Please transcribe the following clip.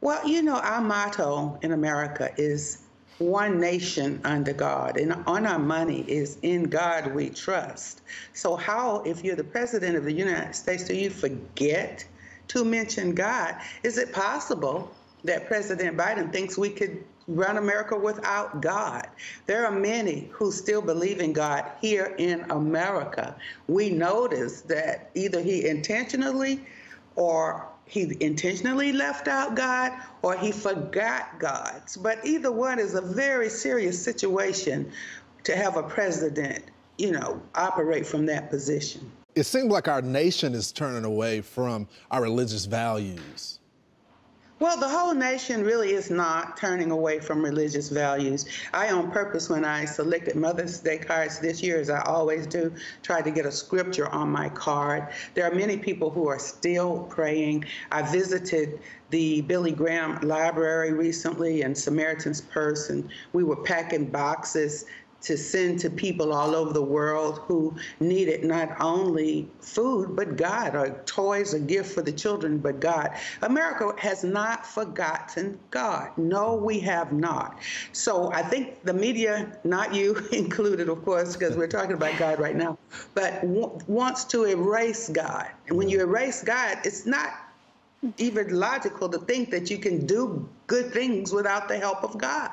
Well, you know, our motto in America is one nation under God, and on our money is in God we trust. So, how, if you're the president of the United States, do you forget to mention God? Is it possible that President Biden thinks we could run America without God? There are many who still believe in God here in America. We notice that either he intentionally or he intentionally left out God or he forgot God. But either one is a very serious situation to have a president, you know, operate from that position. It seems like our nation is turning away from our religious values. Well, the whole nation really is not turning away from religious values. I, on purpose, when I selected Mother's Day cards this year, as I always do, tried to get a scripture on my card. There are many people who are still praying. I visited the Billy Graham Library recently and Samaritan's Purse, and we were packing boxes to send to people all over the world who needed not only food but God, or toys, a gift for the children, but God. America has not forgotten God. No, we have not. So I think the media, not you included, of course, because we're talking about God right now, but wants to erase God. And when you erase God, it's not even logical to think that you can do good things without the help of God.